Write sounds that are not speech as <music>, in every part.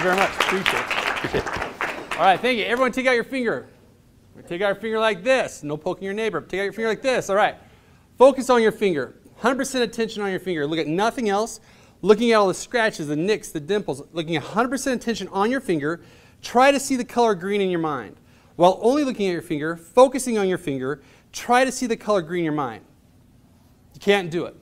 you very much. Appreciate it. All right, thank you. Everyone, take out your finger. Take out your finger like this. No poking your neighbor. Take out your finger like this. All right. Focus on your finger. 100% attention on your finger. Look at nothing else. Looking at all the scratches, the nicks, the dimples. Looking 100% attention on your finger. Try to see the color green in your mind. While only looking at your finger, focusing on your finger, try to see the color green in your mind. You can't do it.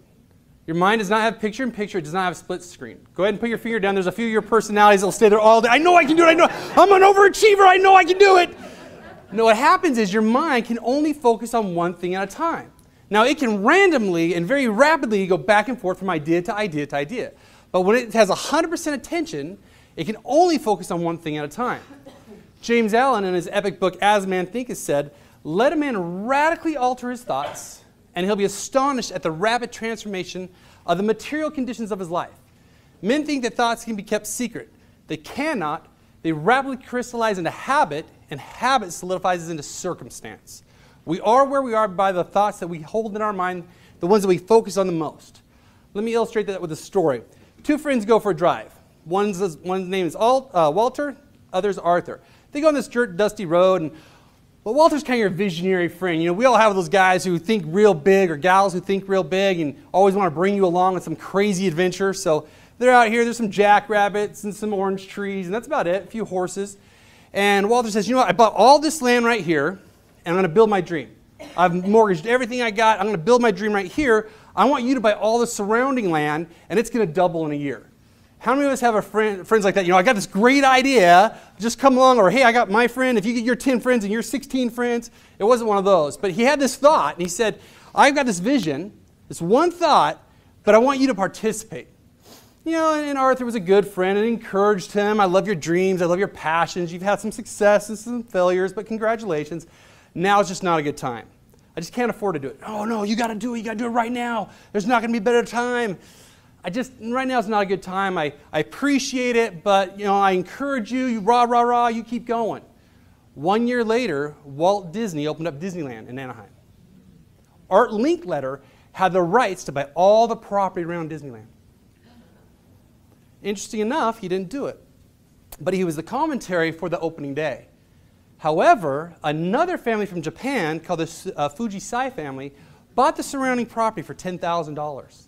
Your mind does not have picture in picture, it does not have split screen. Go ahead and put your finger down. There's a few of your personalities that will stay there all day. I know I can do it. I know I'm an overachiever. I know I can do it. No, what happens is your mind can only focus on one thing at a time. Now, it can randomly and very rapidly go back and forth from idea to idea to idea. But when it has 100% attention, it can only focus on one thing at a time. James Allen, in his epic book As Man Thinketh, said, Let a man radically alter his thoughts and he'll be astonished at the rapid transformation of the material conditions of his life. Men think that thoughts can be kept secret. They cannot. They rapidly crystallize into habit, and habit solidifies into circumstance. We are where we are by the thoughts that we hold in our mind, the ones that we focus on the most. Let me illustrate that with a story. Two friends go for a drive. One's, one's name is uh, Walter, other's Arthur. They go on this dirt, dusty road, and Walter's kind of your visionary friend. You know, we all have those guys who think real big or gals who think real big and always want to bring you along on some crazy adventure. So they're out here. There's some jackrabbits and some orange trees, and that's about it. A few horses. And Walter says, You know what? I bought all this land right here, and I'm going to build my dream. I've mortgaged everything I got. I'm going to build my dream right here. I want you to buy all the surrounding land, and it's going to double in a year. How many of us have a friend, friends like that? You know, I got this great idea, just come along, or hey, I got my friend. If you get your 10 friends and your 16 friends, it wasn't one of those. But he had this thought, and he said, I've got this vision, this one thought, but I want you to participate. You know, and Arthur was a good friend and encouraged him. I love your dreams, I love your passions. You've had some successes, some failures, but congratulations. Now it's just not a good time. I just can't afford to do it. Oh, no, you got to do it. You got to do it right now. There's not going to be a better time. I just, right now is not a good time. I, I appreciate it, but, you know, I encourage you, you rah, rah, rah, you keep going. One year later, Walt Disney opened up Disneyland in Anaheim. Art Linkletter had the rights to buy all the property around Disneyland. Interesting enough, he didn't do it. But he was the commentary for the opening day. However, another family from Japan called the uh, Fujisai family bought the surrounding property for $10,000.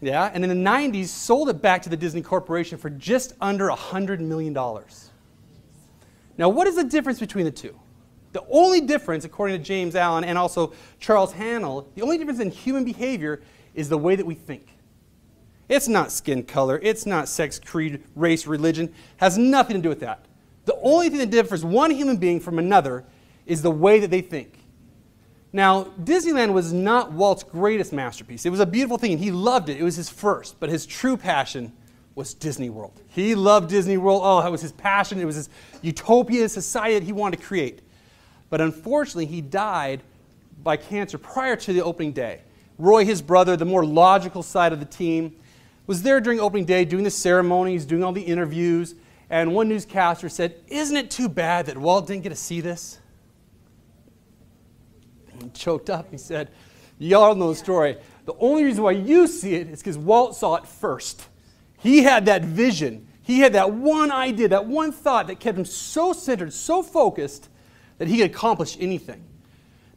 Yeah, and in the 90s sold it back to the Disney Corporation for just under $100 million. Now, what is the difference between the two? The only difference, according to James Allen and also Charles Haanel, the only difference in human behavior is the way that we think. It's not skin color, it's not sex, creed, race, religion, has nothing to do with that. The only thing that differs one human being from another is the way that they think. Now, Disneyland was not Walt's greatest masterpiece. It was a beautiful thing, and he loved it. It was his first, but his true passion was Disney World. He loved Disney World. Oh, that was his passion. It was his utopia society that he wanted to create. But unfortunately, he died by cancer prior to the opening day. Roy, his brother, the more logical side of the team, was there during opening day doing the ceremonies, doing all the interviews, and one newscaster said, Isn't it too bad that Walt didn't get to see this? <laughs> choked up. He said, Y'all know the story. The only reason why you see it is because Walt saw it first. He had that vision. He had that one idea, that one thought that kept him so centered, so focused that he could accomplish anything.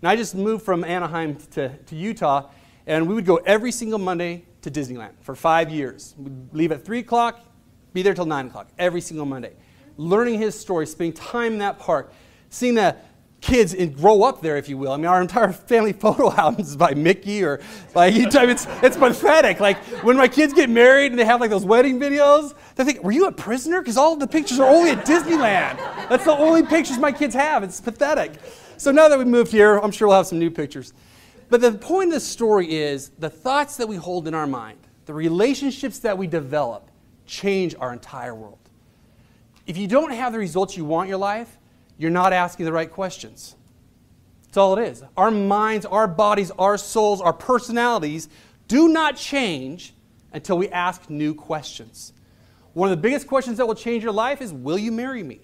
Now, I just moved from Anaheim to, to Utah, and we would go every single Monday to Disneyland for five years. We'd leave at 3 o'clock, be there till 9 o'clock, every single Monday. Learning his story, spending time in that park, seeing that kids and grow up there, if you will. I mean, our entire family <laughs> photo album is by Mickey or by YouTube. It's, it's pathetic. Like, when my kids get married and they have like those wedding videos, they think, were you a prisoner? Because all the pictures are only at Disneyland. That's the only pictures my kids have. It's pathetic. So now that we moved here, I'm sure we'll have some new pictures. But the point of this story is the thoughts that we hold in our mind, the relationships that we develop, change our entire world. If you don't have the results you want in your life, you're not asking the right questions. That's all it is. Our minds, our bodies, our souls, our personalities do not change until we ask new questions. One of the biggest questions that will change your life is Will you marry me?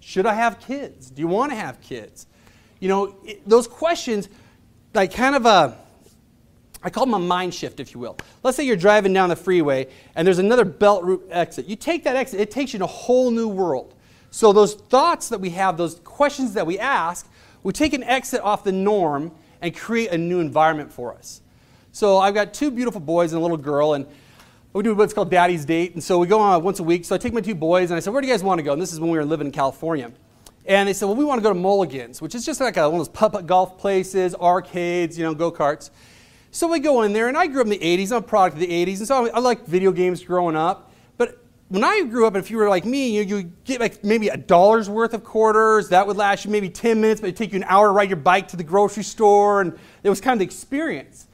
Should I have kids? Do you want to have kids? You know, it, those questions, like kind of a, I call them a mind shift, if you will. Let's say you're driving down the freeway and there's another belt route exit. You take that exit, it takes you to a whole new world. So those thoughts that we have, those questions that we ask, we take an exit off the norm and create a new environment for us. So I've got two beautiful boys and a little girl, and we do what's called Daddy's Date. And so we go on once a week. So I take my two boys and I said, Where do you guys want to go? And this is when we were living in California. And they said, Well, we want to go to Mulligan's, which is just like a, one of those putt golf places, arcades, you know, go karts. So we go in there, and I grew up in the 80s. I'm a product of the 80s, and so I, I like video games growing up. When I grew up, if you were like me, you, you get like maybe a dollar's worth of quarters. That would last you maybe 10 minutes, but it'd take you an hour to ride your bike to the grocery store, and it was kind of the experience.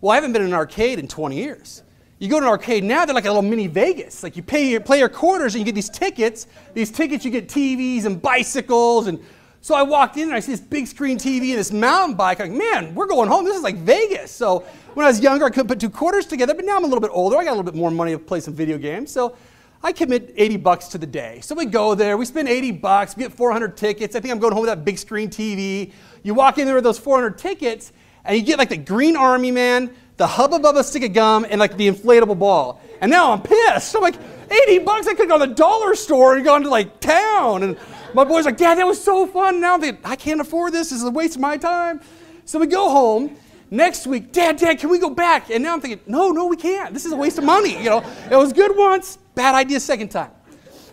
Well, I haven't been in an arcade in 20 years. You go to an arcade now, they're like a little mini Vegas. Like you pay your, play your quarters and you get these tickets. These tickets, you get TVs and bicycles and so I walked in and I see this big screen TV and this mountain bike. I'm like, man, we're going home. This is like Vegas. So when I was younger, I couldn't put two quarters together, but now I'm a little bit older. I got a little bit more money to play some video games. So I commit 80 bucks to the day. So we go there, we spend 80 bucks, we get 400 tickets. I think I'm going home with that big screen TV. You walk in there with those 400 tickets, and you get like the green army man, the Hubba Bubba stick of gum, and like the inflatable ball. And now I'm pissed. I'm like, 80 bucks, I could go to the dollar store and gone to like town. And my boy's like, Dad, that was so fun. Now that I can't afford this. This is a waste of my time. So we go home. Next week, Dad, Dad, can we go back? And now I'm thinking, no, no, we can't. This is a waste of money. You know, it was good once, bad idea second time.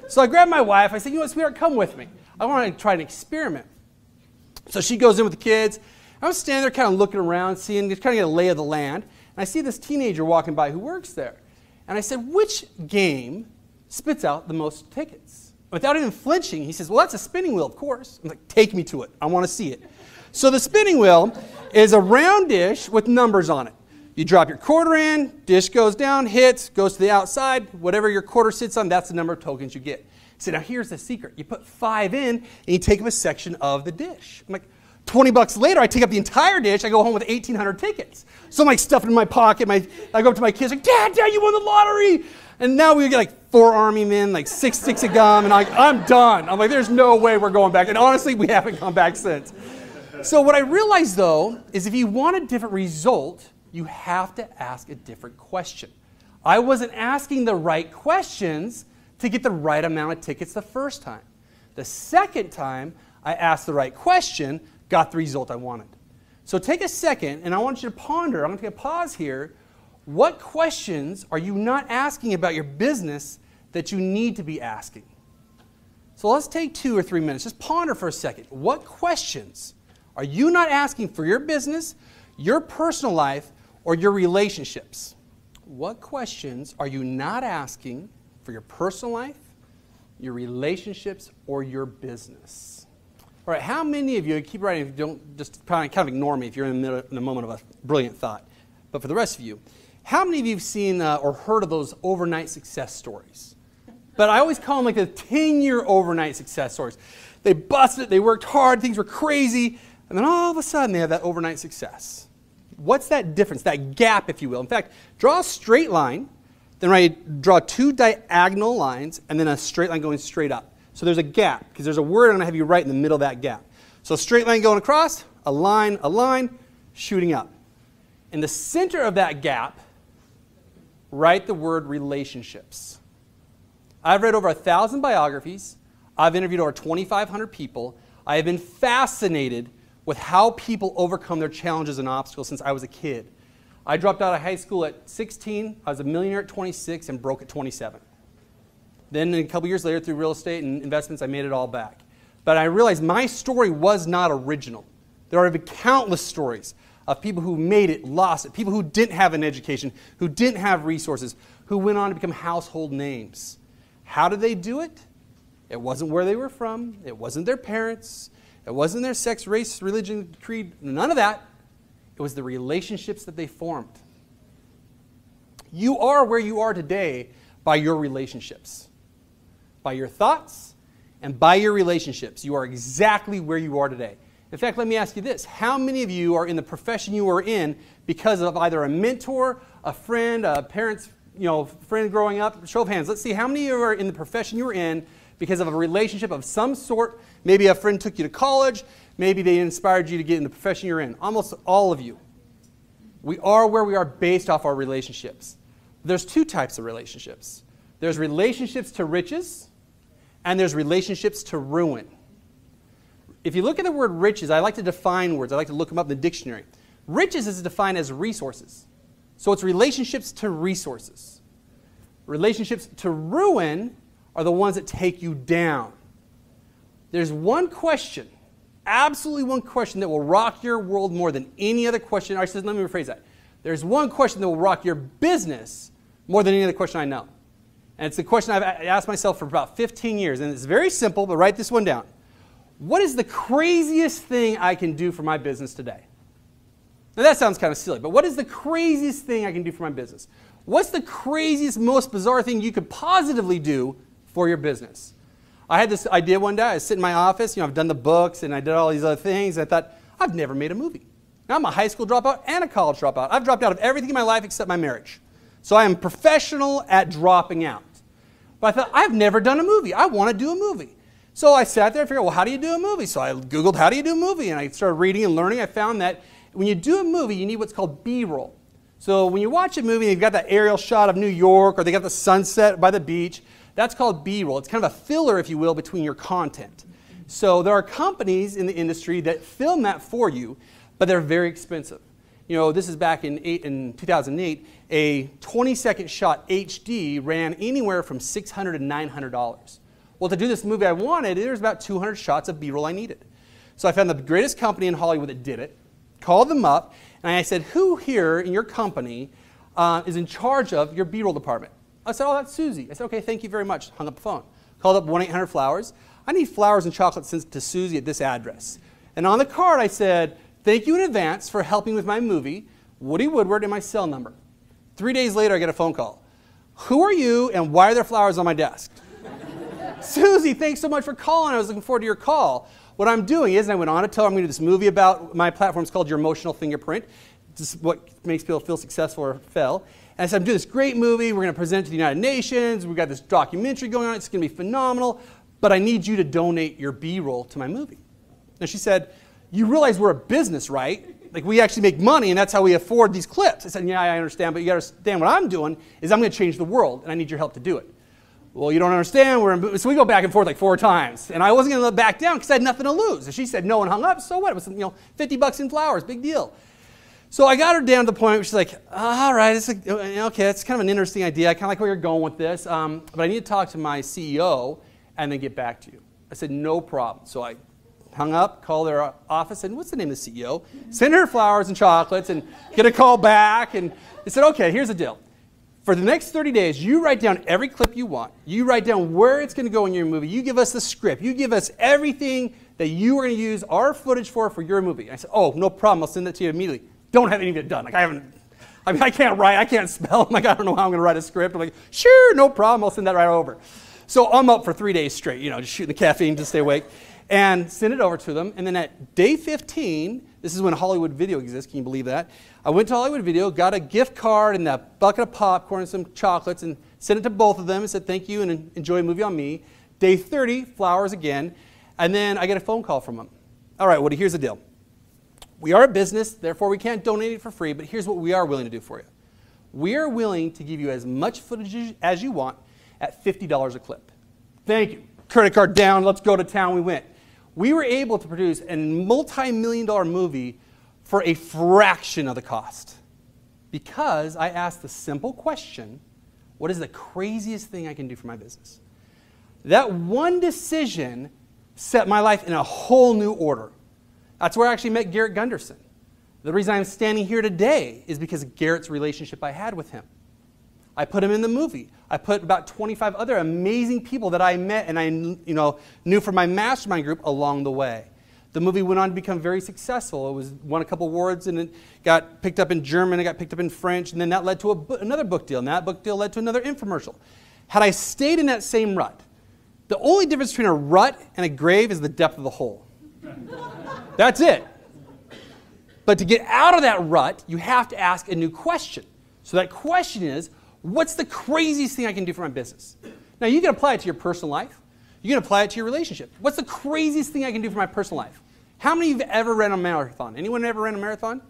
So I grabbed my wife. I said, you know what, sweetheart, come with me. I want to try an experiment. So she goes in with the kids. I'm standing there kind of looking around, seeing, kind of get a lay of the land. And I see this teenager walking by who works there. And I said, which game spits out the most tickets? Without even flinching, he says, Well, that's a spinning wheel, of course. I'm like, Take me to it. I want to see it. So the spinning wheel is a round dish with numbers on it. You drop your quarter in, dish goes down, hits, goes to the outside. Whatever your quarter sits on, that's the number of tokens you get. So now here's the secret. You put five in, and you take up a section of the dish. I'm like, 20 bucks later, I take up the entire dish. I go home with 1,800 tickets. So I'm like stuffing in my pocket. My, I go up to my kids, like, Dad, Dad, you won the lottery. And now we get like four army men, like six sticks of gum, and I, I'm done. I'm like, there's no way we're going back. And honestly, we haven't gone back since. So what I realized though is if you want a different result, you have to ask a different question. I wasn't asking the right questions to get the right amount of tickets the first time. The second time, I asked the right question, got the result I wanted. So take a second, and I want you to ponder. I'm going to take a pause here what questions are you not asking about your business that you need to be asking? So let's take two or three minutes. Just ponder for a second. What questions are you not asking for your business, your personal life, or your relationships? What questions are you not asking for your personal life, your relationships, or your business? All right, how many of you, keep writing if you don't just kind of ignore me if you're in the, in the moment of a brilliant thought, but for the rest of you, how many of you have seen uh, or heard of those overnight success stories? But I always call them like the 10 year overnight success stories. They busted they worked hard, things were crazy, and then all of a sudden they have that overnight success. What's that difference, that gap, if you will? In fact, draw a straight line, then right, draw two diagonal lines, and then a straight line going straight up. So there's a gap, because there's a word I'm going to have you right in the middle of that gap. So straight line going across, a line, a line, shooting up. In the center of that gap write the word relationships. I've read over a thousand biographies. I've interviewed over 2,500 people. I have been fascinated with how people overcome their challenges and obstacles since I was a kid. I dropped out of high school at 16. I was a millionaire at 26 and broke at 27. Then, a couple years later, through real estate and investments, I made it all back. But I realized my story was not original. There are countless stories of people who made it, lost it, people who didn't have an education, who didn't have resources, who went on to become household names. How did they do it? It wasn't where they were from, it wasn't their parents, it wasn't their sex, race, religion, creed, none of that. It was the relationships that they formed. You are where you are today by your relationships, by your thoughts, and by your relationships. You are exactly where you are today. In fact, let me ask you this How many of you are in the profession you are in because of either a mentor, a friend, a parent's you know, friend growing up? Show of hands. Let's see how many of you are in the profession you are in because of a relationship of some sort. Maybe a friend took you to college, maybe they inspired you to get in the profession you're in. Almost all of you. We are where we are based off our relationships. There's two types of relationships there's relationships to riches, and there's relationships to ruin. If you look at the word riches, I like to define words, I like to look them up in the dictionary. Riches is defined as resources. So it's relationships to resources. Relationships to ruin are the ones that take you down. There's one question, absolutely one question that will rock your world more than any other question. I said, let me rephrase that. There's one question that will rock your business more than any other question I know. And it's the question I've asked myself for about 15 years. And it's very simple, but write this one down. What is the craziest thing I can do for my business today? Now that sounds kind of silly, but what is the craziest thing I can do for my business? What's the craziest, most bizarre thing you could positively do for your business? I had this idea one day. I was sitting in my office. You know, I've done the books and I did all these other things. I thought, I've never made a movie. Now I'm a high school dropout and a college dropout. I've dropped out of everything in my life except my marriage. So I am professional at dropping out. But I thought, I've never done a movie. I want to do a movie. So I sat there and figured, well, how do you do a movie? So I Googled, how do you do a movie? And I started reading and learning. I found that when you do a movie, you need what's called B roll. So when you watch a movie, you've got that aerial shot of New York or they got the sunset by the beach. That's called B roll. It's kind of a filler, if you will, between your content. So there are companies in the industry that film that for you, but they're very expensive. You know, this is back in, eight, in 2008. A 20 second shot HD ran anywhere from $600 to $900. Well, to do this movie I wanted, there's about 200 shots of B roll I needed. So I found the greatest company in Hollywood that did it, called them up, and I said, Who here in your company uh, is in charge of your B roll department? I said, Oh, that's Susie. I said, Okay, thank you very much. Hung up the phone. Called up 1 800 Flowers. I need flowers and chocolate sent to Susie at this address. And on the card, I said, Thank you in advance for helping with my movie, Woody Woodward, and my cell number. Three days later, I get a phone call. Who are you and why are there flowers on my desk? <laughs> Susie, thanks so much for calling. I was looking forward to your call. What I'm doing is, I went on to tell her I'm going to do this movie about my platform. It's called Your Emotional Fingerprint. Is what makes people feel successful or fail. And I said, I'm doing this great movie. We're going to present it to the United Nations. We've got this documentary going on. It's going to be phenomenal. But I need you to donate your B roll to my movie. And she said, You realize we're a business, right? Like we actually make money, and that's how we afford these clips. I said, Yeah, I understand, but you got to understand what I'm doing is I'm going to change the world, and I need your help to do it. Well, you don't understand. We're in, so we go back and forth like four times. And I wasn't going to back down because I had nothing to lose. And she said no and hung up. So what? It was, you know, 50 bucks in flowers. Big deal. So I got her down to the point where she's like, all right, it's okay, it's kind of an interesting idea. I kind of like where you're going with this. Um, but I need to talk to my CEO and then get back to you. I said, no problem. So I hung up, called their office, and what's the name of the CEO? Send her flowers and chocolates and get a call back. And they said, okay, here's the deal for the next 30 days, you write down every clip you want. You write down where it's going to go in your movie. You give us the script. You give us everything that you are going to use our footage for for your movie. I said, oh, no problem. I'll send that to you immediately. Don't have any of it done. Like I haven't. I mean, I can't write. I can't <laughs> spell. I'm like, I don't know how I'm going to write a script. I'm like, sure, no problem. I'll send that right over. So I'm up for three days straight. You know, just shooting the caffeine to stay awake, and send it over to them. And then at day 15, this is when Hollywood Video exists. Can you believe that? I went to Hollywood Video, got a gift card and a bucket of popcorn and some chocolates, and sent it to both of them and said, Thank you and enjoy a movie on me. Day 30, flowers again. And then I get a phone call from them. All right, Woody, here's the deal. We are a business, therefore we can't donate it for free, but here's what we are willing to do for you. We are willing to give you as much footage as you want at $50 a clip. Thank you. Credit card down, let's go to town. We went. We were able to produce a multi million dollar movie for a fraction of the cost. Because I asked the simple question what is the craziest thing I can do for my business? That one decision set my life in a whole new order. That's where I actually met Garrett Gunderson. The reason I'm standing here today is because of Garrett's relationship I had with him. I put him in the movie. I put about 25 other amazing people that I met and I you know, knew from my mastermind group along the way. The movie went on to become very successful. It was won a couple awards and it got picked up in German, it got picked up in French, and then that led to another book deal, and that book deal led to another infomercial. Had I stayed in that same rut, the only difference between a rut and a grave is the depth of the hole. That's it. But to get out of that rut, you have to ask a new question. So that question is, what's the craziest thing I can do for my business? Now you can apply it to your personal life. You can apply it to your relationship. What's the craziest thing I can do for my personal life? How many of you have ever ran a marathon? Anyone ever ran a marathon?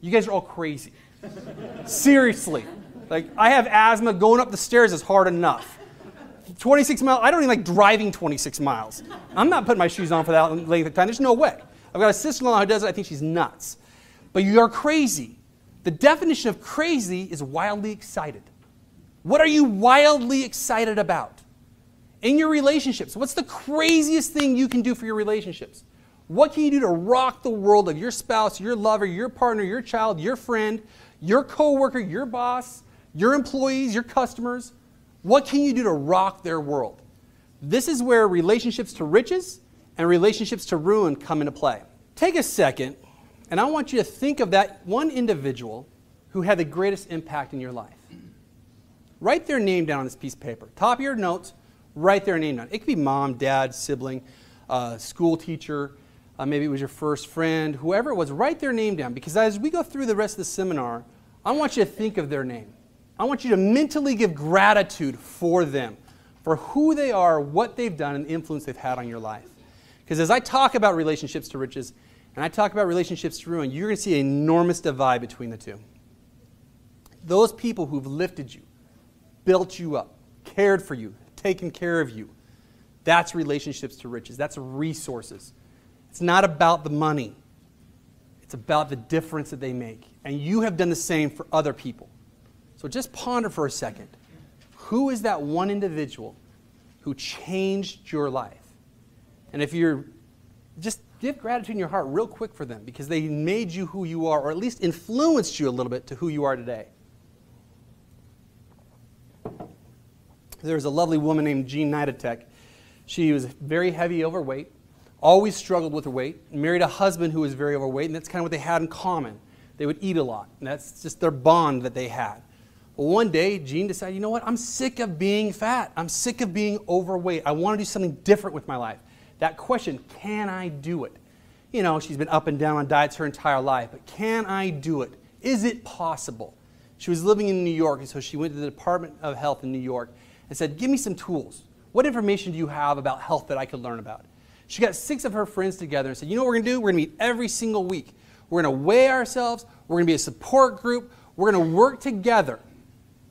You guys are all crazy. Seriously. Like, I have asthma, going up the stairs is hard enough. 26 miles, I don't even like driving 26 miles. I'm not putting my shoes on for that length of time. There's no way. I've got a sister in law who does it. I think she's nuts. But you are crazy. The definition of crazy is wildly excited. What are you wildly excited about? In your relationships, what's the craziest thing you can do for your relationships? What can you do to rock the world of your spouse, your lover, your partner, your child, your friend, your coworker, your boss, your employees, your customers? What can you do to rock their world? This is where relationships to riches and relationships to ruin come into play. Take a second, and I want you to think of that one individual who had the greatest impact in your life. Write their name down on this piece of paper. Top of your notes, write their name down. It could be mom, dad, sibling, uh, school teacher, uh, maybe it was your first friend, whoever it was, write their name down because as we go through the rest of the seminar, I want you to think of their name. I want you to mentally give gratitude for them, for who they are, what they've done, and the influence they've had on your life. Because as I talk about relationships to riches and I talk about relationships to ruin, you're going to see an enormous divide between the two. Those people who've lifted you, built you up, cared for you, taken care of you, that's relationships to riches. That's resources. It's not about the money, it's about the difference that they make. And you have done the same for other people. So just ponder for a second who is that one individual who changed your life? And if you're just give gratitude in your heart real quick for them because they made you who you are, or at least influenced you a little bit to who you are today. There was a lovely woman named Jean Nidetch. She was very heavy overweight, always struggled with her weight, married a husband who was very overweight, and that's kind of what they had in common. They would eat a lot, and that's just their bond that they had. Well, one day, Jean decided, you know what? I'm sick of being fat. I'm sick of being overweight. I want to do something different with my life. That question, can I do it? You know, she's been up and down on diets her entire life, but can I do it? Is it possible? She was living in New York, and so she went to the Department of Health in New York and said, Give me some tools. What information do you have about health that I could learn about? She got six of her friends together and said, You know what we're going to do? We're going to meet every single week. We're going to weigh ourselves. We're going to be a support group. We're going to work together.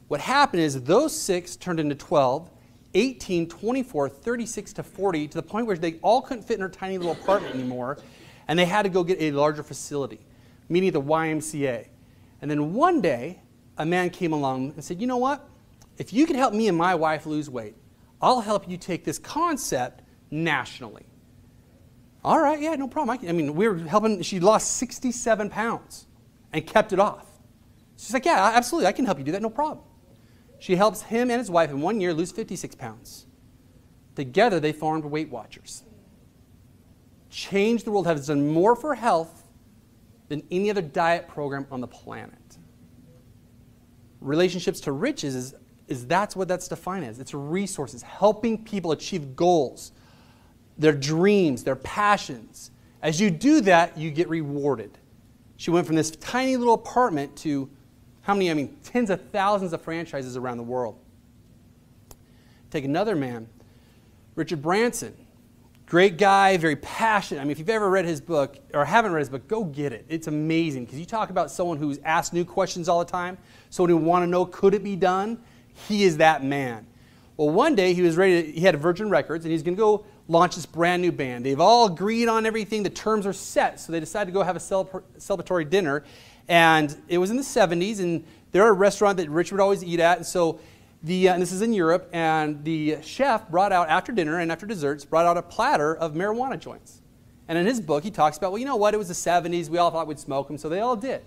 What happened is those six turned into 12, 18, 24, 36 to 40, to the point where they all couldn't fit in their tiny little apartment anymore, and they had to go get a larger facility, meaning the YMCA. And then one day, a man came along and said, You know what? If you can help me and my wife lose weight, I'll help you take this concept nationally. All right, yeah, no problem. I, can, I mean, we were helping, she lost 67 pounds and kept it off. She's like, Yeah, absolutely, I can help you do that, no problem. She helps him and his wife in one year lose 56 pounds. Together, they formed Weight Watchers. Changed the world, has done more for health than any other diet program on the planet. Relationships to riches is, is that's what that's defined as. It's resources, helping people achieve goals, their dreams, their passions. As you do that, you get rewarded. She went from this tiny little apartment to how many? I mean, tens of thousands of franchises around the world. Take another man, Richard Branson. Great guy, very passionate. I mean, if you've ever read his book or haven't read his book, go get it. It's amazing because you talk about someone who's asked new questions all the time, someone who want to know could it be done. He is that man. Well, one day he was ready. To, he had Virgin Records, and he's going to go launch this brand new band. They've all agreed on everything. The terms are set, so they decide to go have a celebratory dinner. And it was in the 70s, and there are a restaurant that Rich would always eat at. And so, the, uh, and this is in Europe, and the chef brought out, after dinner and after desserts, brought out a platter of marijuana joints. And in his book, he talks about, well, you know what? It was the 70s. We all thought we'd smoke them, so they all did.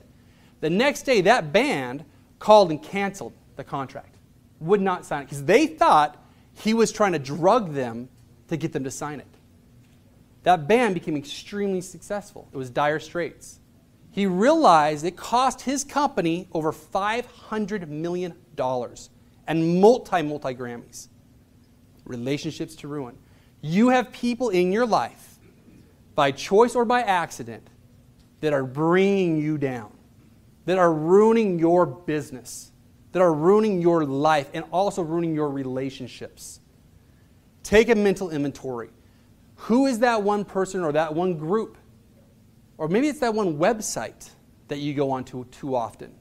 The next day, that band called and canceled the contract, would not sign it, because they thought he was trying to drug them to get them to sign it. That band became extremely successful. It was Dire Straits he realized it cost his company over $500 million and multi, multi Grammys. Relationships to ruin. You have people in your life, by choice or by accident, that are bringing you down, that are ruining your business, that are ruining your life, and also ruining your relationships. Take a mental inventory. Who is that one person or that one group or maybe it's that one website that you go on to too often.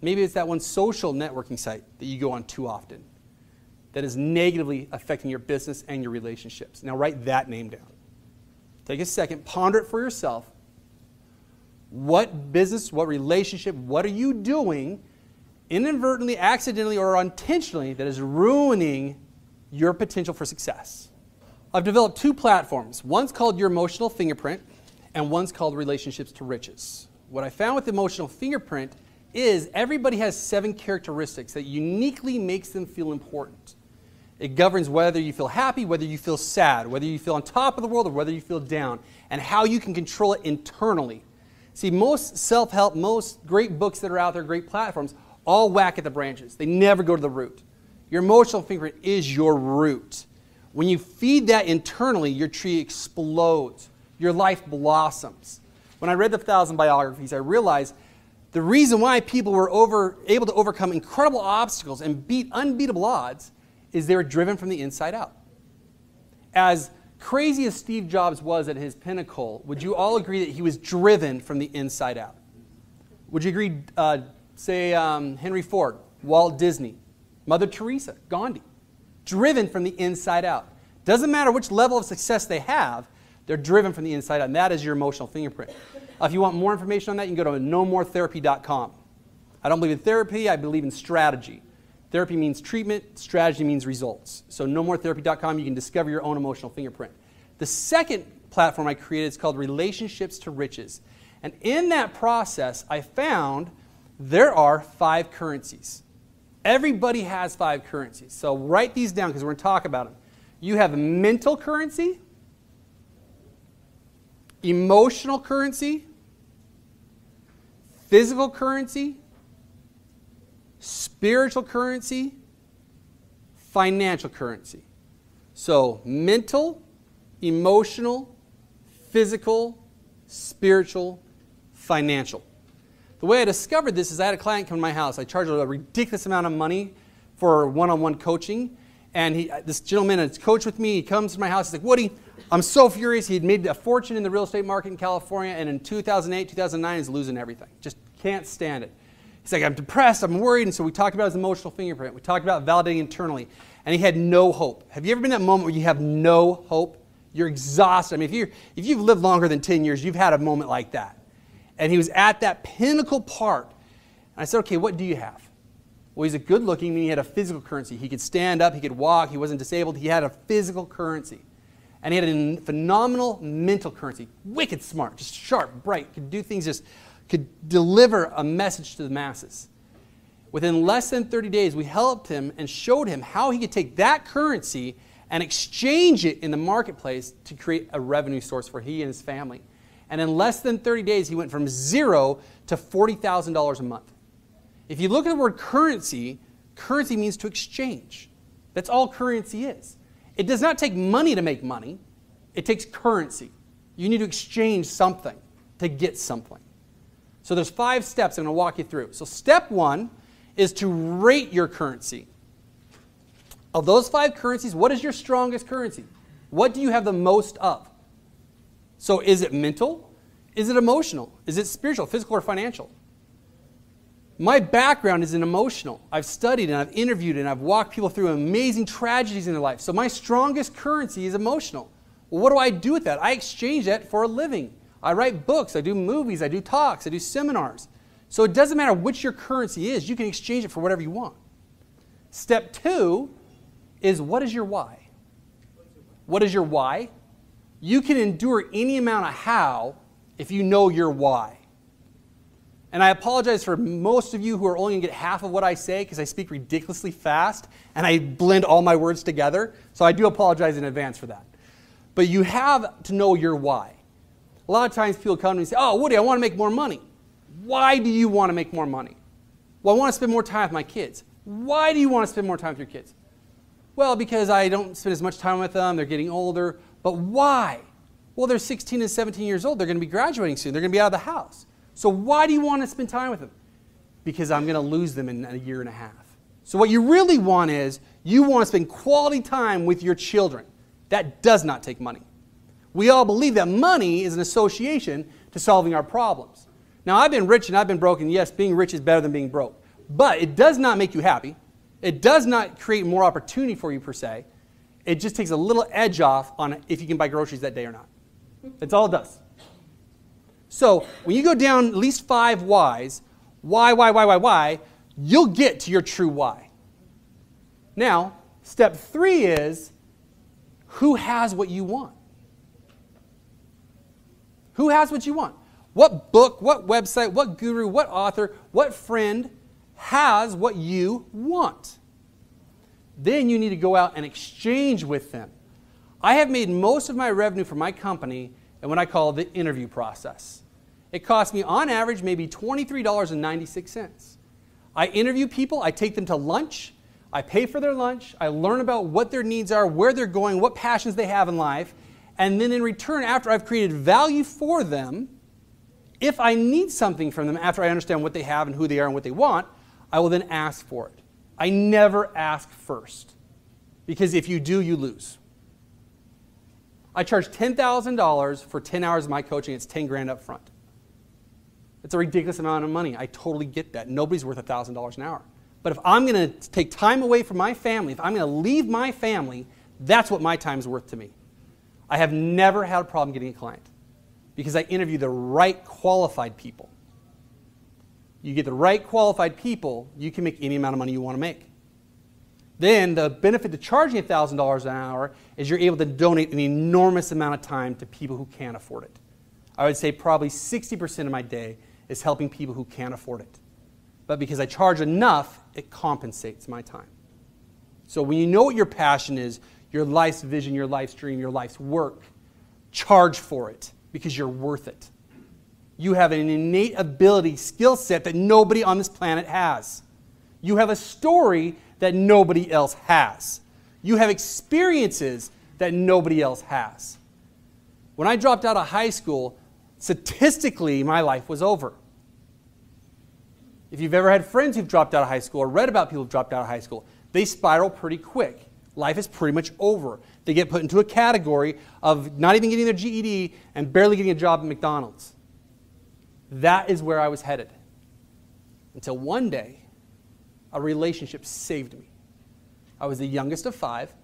Maybe it's that one social networking site that you go on too often that is negatively affecting your business and your relationships. Now, write that name down. Take a second, ponder it for yourself. What business, what relationship, what are you doing inadvertently, accidentally, or intentionally that is ruining your potential for success? I've developed two platforms. One's called Your Emotional Fingerprint, and one's called Relationships to Riches. What I found with Emotional Fingerprint is everybody has seven characteristics that uniquely makes them feel important. It governs whether you feel happy, whether you feel sad, whether you feel on top of the world, or whether you feel down, and how you can control it internally. See, most self help, most great books that are out there, great platforms, all whack at the branches. They never go to the root. Your emotional fingerprint is your root. When you feed that internally, your tree explodes, your life blossoms. When I read the thousand biographies, I realized the reason why people were over, able to overcome incredible obstacles and beat unbeatable odds is they were driven from the inside out. As crazy as Steve Jobs was at his pinnacle, would you all agree that he was driven from the inside out? Would you agree, uh, say, um, Henry Ford, Walt Disney, Mother Teresa, Gandhi, driven from the inside out? Doesn't matter which level of success they have, they're driven from the inside out, and that is your emotional fingerprint. If you want more information on that, you can go to nomortherapy.com. I don't believe in therapy, I believe in strategy. Therapy means treatment, strategy means results. So, nomortherapy.com, you can discover your own emotional fingerprint. The second platform I created is called Relationships to Riches. And in that process, I found there are five currencies. Everybody has five currencies. So, write these down because we're going to talk about them. You have a mental currency, emotional currency, physical currency, spiritual currency, financial currency. So, mental, emotional, physical, spiritual, financial. The way I discovered this is I had a client come to my house. I charged a ridiculous amount of money for one on one coaching. And he, this gentleman has coached with me. He comes to my house. He's like, Woody, I'm so furious. He had made a fortune in the real estate market in California. And in 2008, 2009, he's losing everything. Just can't stand it. He's like, I'm depressed, I'm worried. And so we talked about his emotional fingerprint. We talked about validating internally. And he had no hope. Have you ever been in that moment where you have no hope? You're exhausted. I mean, if, you if you've lived longer than 10 years, you've had a moment like that. And he was at that pinnacle part. And I said, okay, what do you have? Well, he's a good looking, meaning he had a physical currency. He could stand up, he could walk, he wasn't disabled, he had a physical currency. And he had a phenomenal mental currency. Wicked smart, just sharp, bright, could do things just could deliver a message to the masses. Within less than 30 days, we helped him and showed him how he could take that currency and exchange it in the marketplace to create a revenue source for he and his family. And in less than 30 days, he went from zero to $40,000 a month. If you look at the word currency, currency means to exchange. That's all currency is. It does not take money to make money, it takes currency. You need to exchange something to get something. So there's five steps I'm going to walk you through. So step one is to rate your currency. Of those five currencies, what is your strongest currency? What do you have the most of? So is it mental? Is it emotional? Is it spiritual, physical, or financial? My background is in emotional. I've studied and I've interviewed and I've walked people through amazing tragedies in their life. So my strongest currency is emotional. Well, what do I do with that? I exchange that for a living. I write books, I do movies, I do talks, I do seminars. So it doesn't matter which your currency is, you can exchange it for whatever you want. Step two is what is your why? What is your why? You can endure any amount of how if you know your why. And I apologize for most of you who are only going to get half of what I say because I speak ridiculously fast and I blend all my words together. So I do apologize in advance for that. But you have to know your why. A lot of times people come to me and say, Oh, Woody, I want to make more money. Why do you want to make more money? Well, I want to spend more time with my kids. Why do you want to spend more time with your kids? Well, because I don't spend as much time with them, they're getting older. But why? Well, they're 16 and 17 years old. They're going to be graduating soon. They're going to be out of the house. So why do you want to spend time with them? Because I'm going to lose them in a year and a half. So what you really want is you want to spend quality time with your children. That does not take money. We all believe that money is an association to solving our problems. Now, I've been rich and I've been broke, and yes, being rich is better than being broke. But it does not make you happy. It does not create more opportunity for you per se. It just takes a little edge off on if you can buy groceries that day or not. That's all it does. So when you go down at least five whys, why, why, why, why, why, you'll get to your true why. Now, step three is who has what you want? Who has what you want? What book, what website, what guru, what author, what friend has what you want? Then you need to go out and exchange with them. I have made most of my revenue for my company in what I call the interview process. It costs me, on average, maybe $23.96. I interview people, I take them to lunch, I pay for their lunch, I learn about what their needs are, where they're going, what passions they have in life, and then in return, after I've created value for them, if I need something from them after I understand what they have and who they are and what they want, I will then ask for it. I never ask first because if you do, you lose. I charge $10,000 for 10 hours of my coaching, it's 10 grand up front. It's a ridiculous amount of money. I totally get that. Nobody's worth $1,000 an hour. But if I'm going to take time away from my family, if I'm going to leave my family, that's what my time is worth to me. I have never had a problem getting a client because I interview the right qualified people. You get the right qualified people, you can make any amount of money you want to make. Then the benefit to charging $1,000 an hour is you're able to donate an enormous amount of time to people who can't afford it. I would say probably 60% of my day is helping people who can't afford it. But because I charge enough, it compensates my time. So when you know what your passion is, your life's vision, your life's dream, your life's work, charge for it because you're worth it. You have an innate ability, skill set that nobody on this planet has. You have a story that nobody else has. You have experiences that nobody else has. When I dropped out of high school, statistically, my life was over. If you've ever had friends who've dropped out of high school or read about people who've dropped out of high school, they spiral pretty quick. Life is pretty much over. They get put into a category of not even getting their GED and barely getting a job at McDonald's. That is where I was headed. Until one day, a relationship saved me. I was the youngest of five.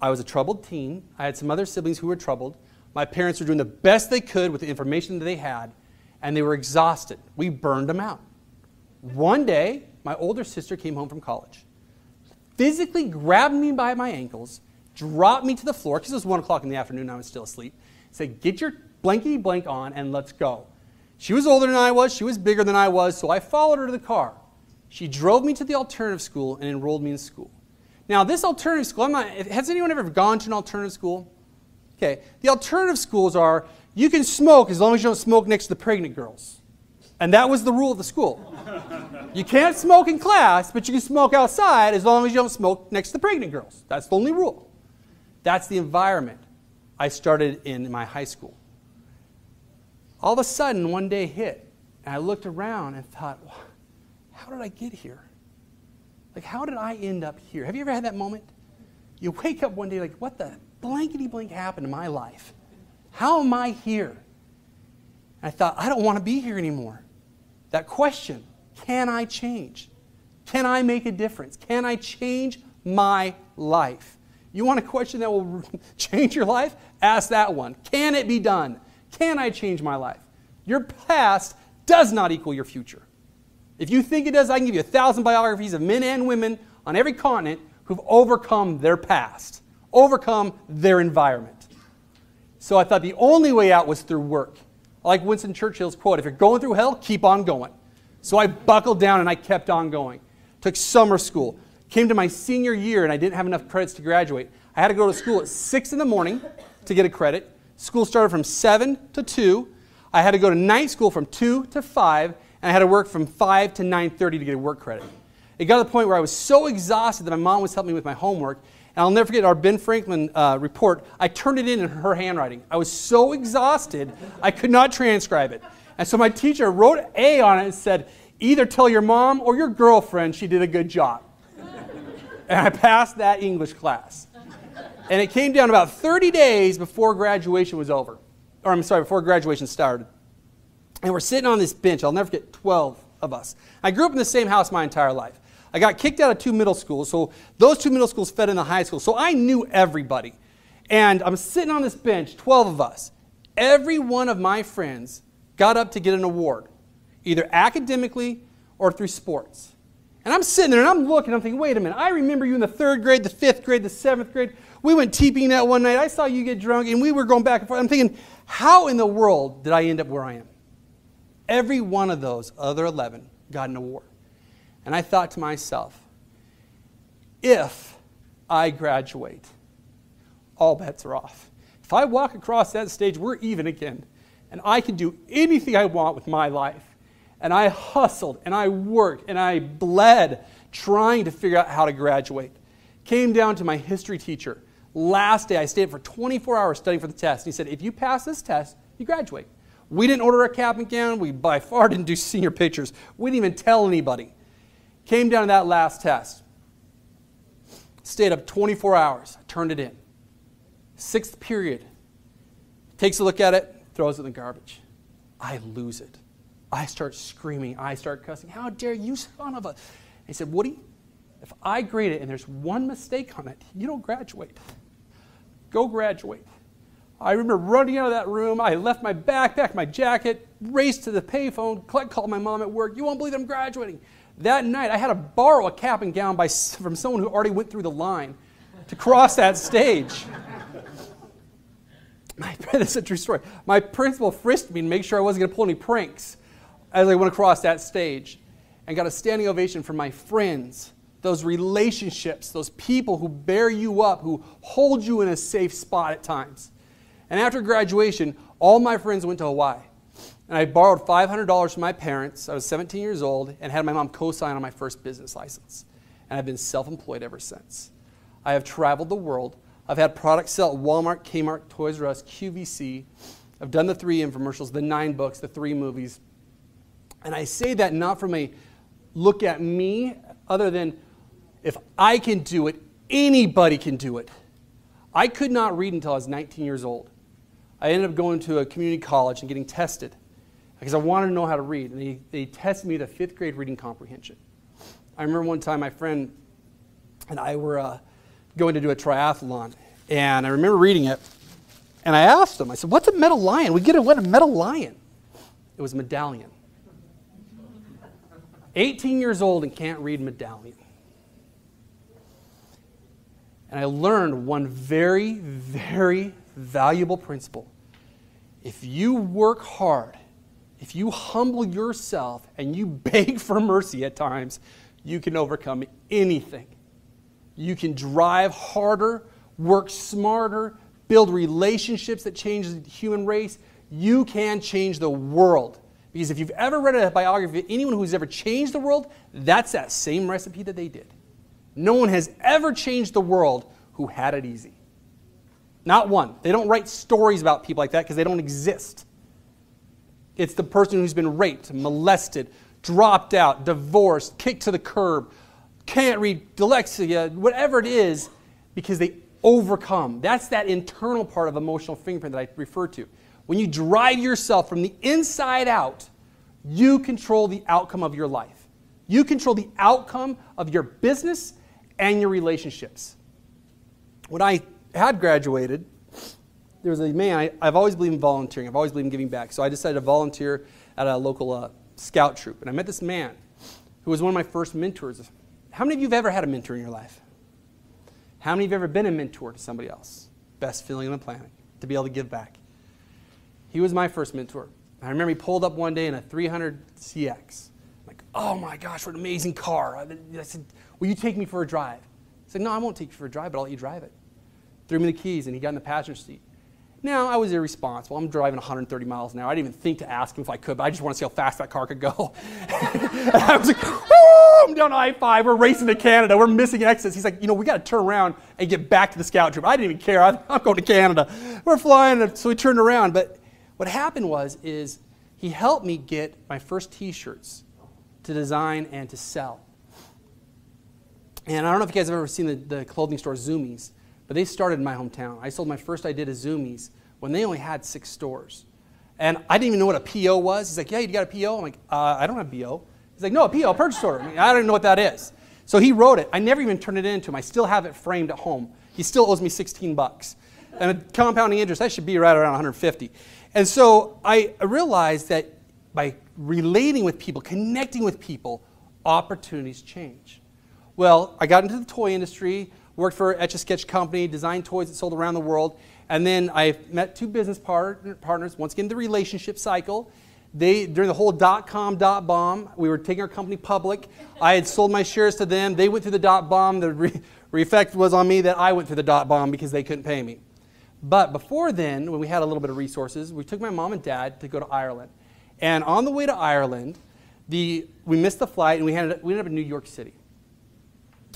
I was a troubled teen. I had some other siblings who were troubled. My parents were doing the best they could with the information that they had, and they were exhausted. We burned them out. One day, my older sister came home from college, physically grabbed me by my ankles, dropped me to the floor, because it was 1 o'clock in the afternoon and I was still asleep, said, Get your blankety blank on and let's go. She was older than I was, she was bigger than I was, so I followed her to the car. She drove me to the alternative school and enrolled me in school. Now, this alternative school, not, has anyone ever gone to an alternative school? Okay, the alternative schools are you can smoke as long as you don't smoke next to the pregnant girls. And that was the rule of the school. You can't smoke in class, but you can smoke outside as long as you don't smoke next to the pregnant girls. That's the only rule. That's the environment I started in my high school all of a sudden one day hit, and I looked around and thought, how did I get here? Like, how did I end up here? Have you ever had that moment? You wake up one day like, what the blankety blank happened in my life? How am I here? And I thought, I don't want to be here anymore. That question, can I change? Can I make a difference? Can I change my life? You want a question that will <laughs> change your life? Ask that one. Can it be done? Can I change my life? Your past does not equal your future. If you think it does, I can give you a thousand biographies of men and women on every continent who've overcome their past, overcome their environment. So I thought the only way out was through work. I like Winston Churchill's quote if you're going through hell, keep on going. So I buckled down and I kept on going. Took summer school. Came to my senior year and I didn't have enough credits to graduate. I had to go to school at 6 in the morning to get a credit. School started from 7 to 2. I had to go to night school from 2 to 5, and I had to work from 5 to 9.30 to get a work credit. It got to the point where I was so exhausted that my mom was helping me with my homework. And I'll never forget our Ben Franklin uh, report. I turned it in in her handwriting. I was so exhausted, I could not transcribe it. And so my teacher wrote A on it and said, either tell your mom or your girlfriend she did a good job. and I passed that English class. And it came down about 30 days before graduation was over. Or I'm sorry, before graduation started. And we're sitting on this bench. I'll never forget 12 of us. I grew up in the same house my entire life. I got kicked out of two middle schools, so those two middle schools fed in the high school. So I knew everybody. And I'm sitting on this bench, 12 of us. Every one of my friends got up to get an award, either academically or through sports. And I'm sitting there and I'm looking, I'm thinking, wait a minute, I remember you in the third grade, the fifth grade, the seventh grade. We went TPing that one night. I saw you get drunk and we were going back and forth. I'm thinking, how in the world did I end up where I am? Every one of those other 11 got an award. And I thought to myself, if I graduate, all bets are off. If I walk across that stage, we're even again. And I can do anything I want with my life. And I hustled and I worked and I bled trying to figure out how to graduate. Came down to my history teacher. Last day, I stayed for 24 hours studying for the test. He said, If you pass this test, you graduate. We didn't order a cap and gown. We by far <laughs> didn't do senior pictures. We didn't even tell anybody. Came down to that last test. Stayed up 24 hours. Turned it in. Sixth period. Takes a look at it, throws it in the garbage. I lose it. I start screaming. I start cussing. How dare you, son of a. He said, Woody, if I grade it and there's one mistake on it, you don't graduate. Go graduate. I remember running out of that room. I left my backpack, my jacket, raced to the payphone, called my mom at work. You won't believe I'm graduating. That night, I had to borrow a cap and gown by, from someone who already went through the line to cross that stage. <laughs> My, this is a true story. My principal frisked me to make sure I wasn't going to pull any pranks as I went across that stage and got a standing ovation from my friends, those relationships, those people who bear you up, who hold you in a safe spot at times. And after graduation, all my friends went to Hawaii. And I borrowed $500 from my parents. I was 17 years old and had my mom co sign on my first business license. And I've been self employed ever since. I have traveled the world. I've had products sell at Walmart, Kmart, Toys R Us, QVC. I've done the three infomercials, the nine books, the three movies. And I say that not from a look at me, other than if I can do it, anybody can do it. I could not read until I was 19 years old. I ended up going to a community college and getting tested because I wanted to know how to read. And they, they tested me to fifth grade reading comprehension. I remember one time my friend and I were uh, going to do a triathlon, and I remember reading it, and I asked him, I said, What's a metal lion? We get a, what a metal lion. It was medallion. 18 years old and can't read medallion. And I learned one very, very valuable principle. If you work hard, if you humble yourself and you <laughs> beg for mercy at times, you can overcome anything. You can drive harder, work smarter, build relationships that change the human race. You can change the world. Because if you've ever read a biography of anyone who's ever changed the world, that's that same recipe that they did. No one has ever changed the world who had it easy. Not one. They don't write stories about people like that because they don't exist. It's the person who's been raped, molested, dropped out, divorced, kicked to the curb, can't read, dyslexia, whatever it is, because they overcome. That's that internal part of emotional fingerprint that I refer to. When you drive yourself from the inside out, you control the outcome of your life. You control the outcome of your business and your relationships. When I had graduated, there was a man, I, have always believed in volunteering, I've always believed in giving back. So I decided to volunteer at a local uh, scout troop. And I met this man who was one of my first mentors. How many of you have ever had a mentor in your life? How many of you have ever been a mentor to somebody else? Best feeling on the planet, to be able to give back. He was my first mentor. I remember he pulled up one day in a 300 CX. I'm like, oh my gosh, what an amazing car. I said, will you take me for a drive? He said, no, I won't take you for a drive, but I'll let you drive it. Threw me the keys, and he got in the passenger seat. Now, I was irresponsible. I'm driving 130 miles an hour. I didn't even think to ask him if I could, but I just want to see how fast that car could go. <laughs> and I was like, Woo! I'm down I 5. We're racing to Canada. We're missing exits. He's like, you know, we got to turn around and get back to the scout troop. I didn't even care. I'm going to Canada. We're flying. So we turned around. But what happened was, is he helped me get my first t-shirts to design and to sell. And I don't know if you guys have ever seen the, the clothing store Zumiez. But they started in my hometown. I sold my first idea to Zumiez when they only had six stores. And I didn't even know what a PO was. He's like, Yeah, you got a PO? I'm like, uh, I don't have a PO. He's like, no, a PO, purchase order. I, mean, I don't even know what that is. So he wrote it. I never even turned it in to him. I still have it framed at home. He still owes me 16 bucks. And compounding interest, that should be right around 150. And so I realized that by relating with people, connecting with people, opportunities change. Well, I got into the toy industry, worked for Etch a Sketch company, designed toys that sold around the world, and then I met two business part- partners. Once again, the relationship cycle. They during the whole dot com dot bomb, we were taking our company public. I had sold my shares to them. They went through the dot bomb. The re- <laughs> effect was on me that I went through the dot bomb because they couldn't pay me. But before then, when we had a little bit of resources, we took my mom and dad to go to Ireland. And on the way to Ireland, the, we missed the flight and we we ended up in New York City.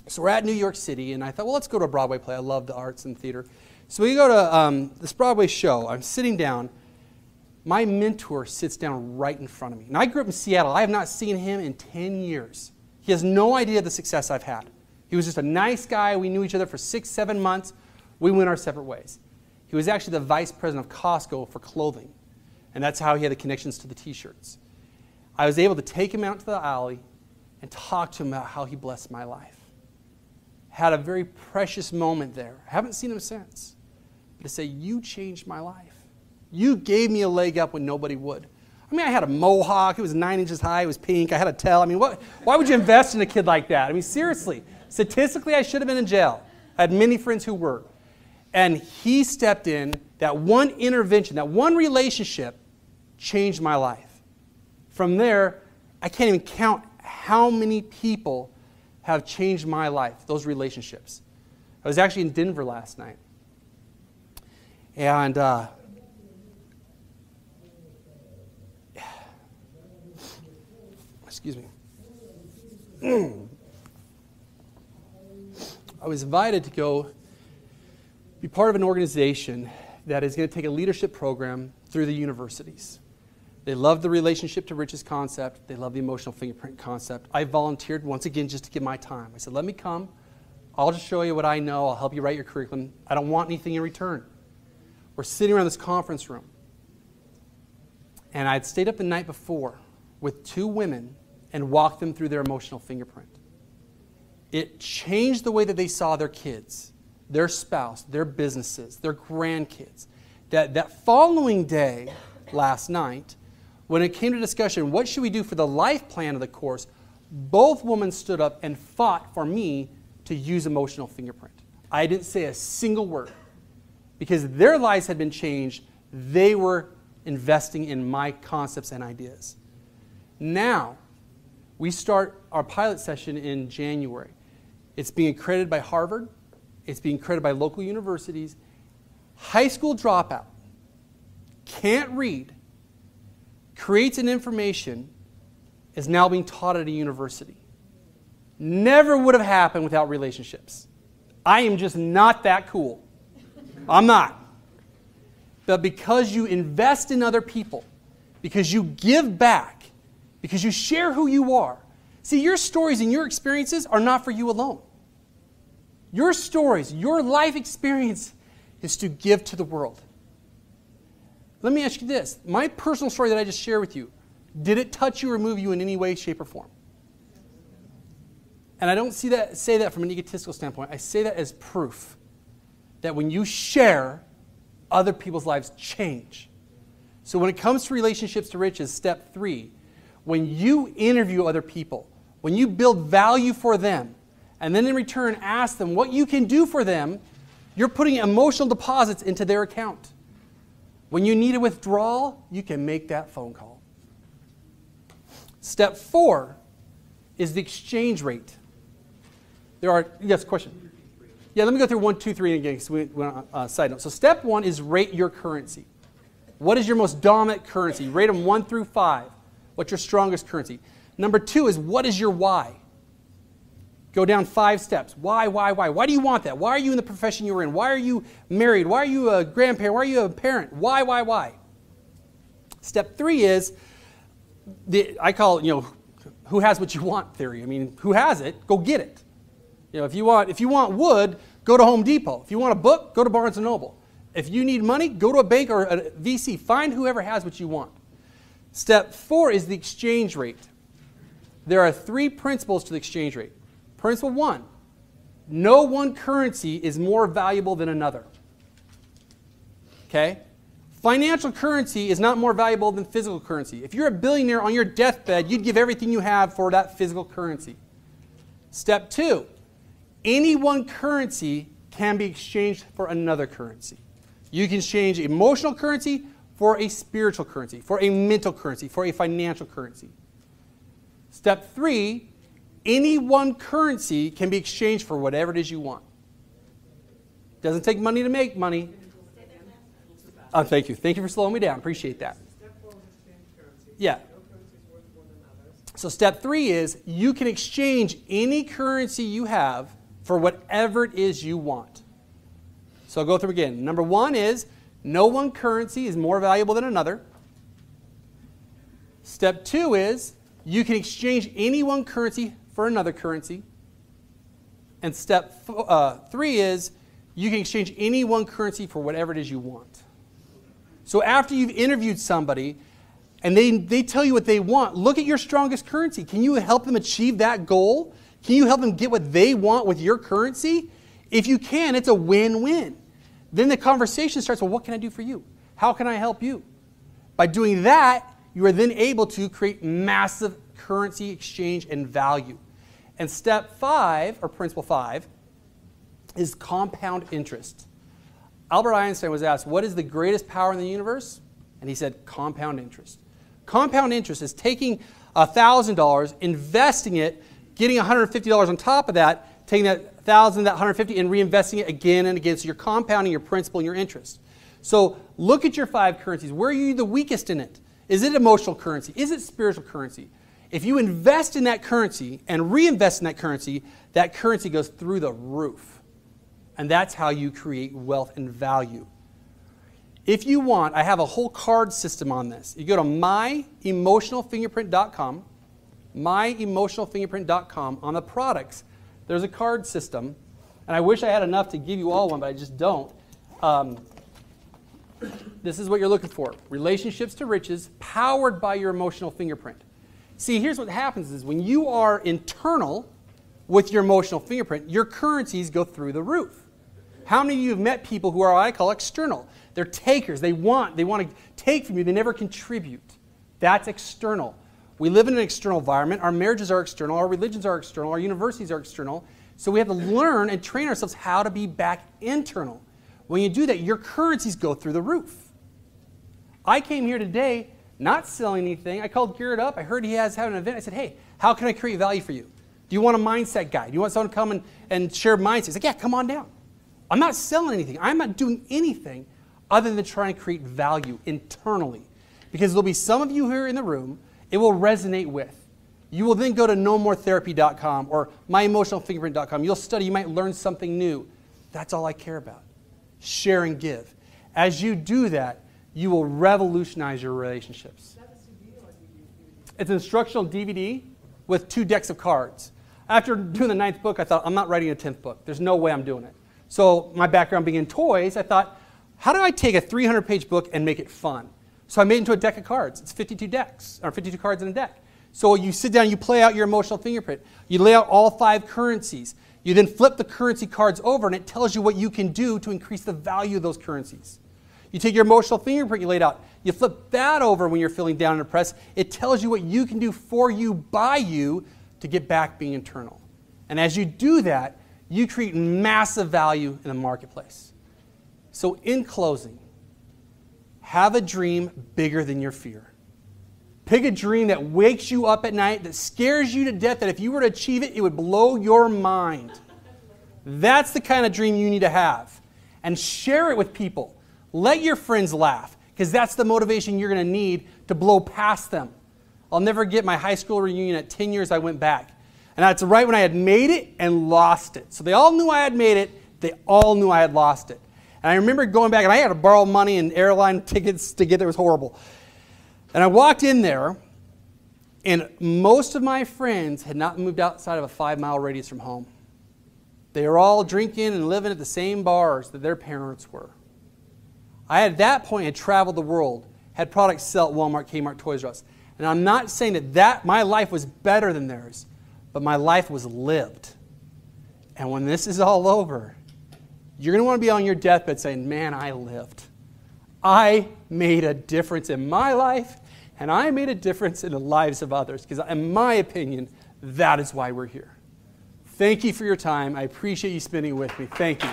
So we're at New York City, and I thought, well, let's go to a Broadway play. I love the arts and theater. So we go to um, this Broadway show. I'm sitting down. My mentor sits down right in front of me. And I grew up in Seattle. I have not seen him in 10 years. He has no idea the success I've had. He was just a nice guy. We knew each other for six, seven months. We went our separate ways. He was actually the vice president of Costco for clothing. And that's how he had the connections to the t shirts. I was able to take him out to the alley and talk to him about how he blessed my life had a very precious moment there. I haven't seen him since. But to say, You changed my life. You gave me a leg up when nobody would. I mean, I had a mohawk. It was nine inches high. It was pink. I had a tail. I mean, what, why would you invest in a kid like that? I mean, seriously. Statistically, I should have been in jail. I had many friends who were. And he stepped in. That one intervention, that one relationship changed my life. From there, I can't even count how many people have changed my life, those relationships. I was actually in Denver last night. And uh, <sighs> excuse me. <clears throat> I was invited to go be part of an organization that is going to take a leadership program through the universities. They love the relationship to riches concept. They love the emotional fingerprint concept. I volunteered once again just to give my time. I said, let me come. I'll just show you what I know. I'll help you write your curriculum. I don't want anything in return. We're sitting around this conference room. And I'd stayed up the night before with two women and walked them through their emotional fingerprint. It changed the way that they saw their kids, their spouse, their businesses, their grandkids. That, that following day, last night, when it came to discussion, what should we do for the life plan of the course, both women stood up and fought for me to use emotional fingerprint. I didn't say a single word because their lives had been changed. They were investing in my concepts and ideas. Now, we start our pilot session in January. It's being accredited by Harvard, it's being accredited by local universities. High school dropout can't read, creates an information, is now being taught at a university. Never would have happened without relationships. I am just not that cool. I'm not. But because you invest in other people, because you give back, because you share who you are. See, your stories and your experiences are not for you alone. Your stories, your life experience is to give to the world. Let me ask you this my personal story that I just shared with you, did it touch you or move you in any way, shape, or form? And I don't see that, say that from an egotistical standpoint. I say that as proof that when you share, other people's lives change. So when it comes to relationships to riches, step three, when you interview other people, when you build value for them, and then in return ask them what you can do for them, you're putting emotional deposits into their account. When you need a withdrawal, you can make that phone call. Step four is the exchange rate. There are, yes, question. Yeah, let me go through one, two, three again. So we went on uh, side note. So step one is rate your currency. What is your most dominant currency? Rate them one through five. What's your strongest currency? Number two is what is your why? Go down five steps. Why, why, why? Why do you want that? Why are you in the profession you're in? Why are you married? Why are you a grandparent? Why are you a parent? Why, why, why? Step three is the, I call it, you know, who has what you want theory. I mean, who has it, go get it. You know, if you want, if you want wood, go to Home Depot. If you want a book, go to Barnes and Noble. If you need money, go to a bank or a VC. Find whoever has what you want. Step four is the exchange rate. there are three principles to the exchange rate. Principle one no one currency is more valuable than another. Okay? Financial currency is not more valuable than physical currency. If you're a billionaire on your deathbed, you'd give everything you have for that physical currency. Step two any one currency can be exchanged for another currency. You can exchange emotional currency for a spiritual currency, for a mental currency, for a financial currency. Step three any one currency can be exchanged for whatever it is you want. Doesn't take money to make money. Oh, thank you. Thank you for slowing me down. Appreciate that. Yeah. So, step three is you can exchange any currency you have for whatever it is you want. So, I'll go through again. Number one is no one currency is more valuable than another. Step two is you can exchange any one currency for another currency. And step uh, three is you can exchange any one currency for whatever it is you want. So after you've interviewed somebody and they, they tell you what they want, look at your strongest currency. Can you help them achieve that goal? Can you help them get what they want with your currency? If you can, it's a win win. Then the conversation starts well, what can I do for you? How can I help you? By doing that, you are then able to create massive currency exchange and value. And step five, or principle five, is compound interest. Albert Einstein was asked, What is the greatest power in the universe? And he said, Compound interest. Compound interest is taking $1,000, investing it, getting $150 on top of that, taking that 1000 that 150 and reinvesting it again and again. So you're compounding your principal and your interest. So look at your five currencies. Where are you the weakest in it? Is it emotional currency? Is it spiritual currency? If you invest in that currency and reinvest in that currency, that currency goes through the roof. And that's how you create wealth and value. If you want, I have a whole card system on this. You go to myemotionalfingerprint.com, myemotionalfingerprint.com. On the products, there's a card system. And I wish I had enough to give you all one, but I just don't. Um, this is what you're looking for relationships to riches powered by your emotional fingerprint. See, here's what happens is when you are internal with your emotional fingerprint, your currencies go through the roof. How many of you have met people who are what I call external? They're takers. They want, they want to take from you. They never contribute. That's external. We live in an external environment. Our marriages are external. Our religions are external. Our universities are external. So we have to learn and train ourselves how to be back internal. When you do that, your currencies go through the roof. I came here today not selling anything. I called Garrett up. I heard he has having an event. I said, hey, how can I create value for you? Do you want a mindset guy? Do you want someone to come and, and share mindset? He's like, yeah, come on down. I'm not selling anything. I'm not doing anything other than trying to create value internally. Because there'll be some of you here in the room, it will resonate with. You will then go to nomoretherapy.com or myemotionalfingerprint.com. You'll study, you might learn something new. That's all I care about. Share and give. As you do that, you will revolutionize your relationships. It's an instructional DVD with two decks of cards. After doing the ninth book, I thought, I'm not writing a tenth book. There's no way I'm doing it. So, my background being in toys, I thought, how do I take a 300 page book and make it fun? So, I made it into a deck of cards. It's 52 decks, or 52 cards in a deck. So, you sit down, you play out your emotional fingerprint. You lay out all five currencies. You then flip the currency cards over, and it tells you what you can do to increase the value of those currencies. You take your emotional fingerprint you laid out, you flip that over when you're feeling down and depressed. It tells you what you can do for you, by you, to get back being internal. And as you do that, you create massive value in the marketplace. So, in closing, have a dream bigger than your fear. Pick a dream that wakes you up at night, that scares you to death, that if you were to achieve it, it would blow your mind. That's the kind of dream you need to have. And share it with people. Let your friends laugh, because that's the motivation you're going to need to blow past them. I'll never get my high school reunion at 10 years I went back. And that's right when I had made it and lost it. So they all knew I had made it, they all knew I had lost it. And I remember going back, and I had to borrow money and airline <laughs> tickets to get there. It was horrible. And I walked in there, and most of my friends had not moved outside of a five mile radius from home. They were all drinking and living at the same bars that their parents were. I, at that point, had traveled the world, had products sell at Walmart, Kmart, Toys R Us. And I'm not saying that, that my life was better than theirs, but my life was lived. And when this is all over, you're going to want to be on your deathbed saying, Man, I lived. I made a difference in my life, and I made a difference in the lives of others. Because, in my opinion, that is why we're here. Thank you for your time. I appreciate you spending with me. Thank you.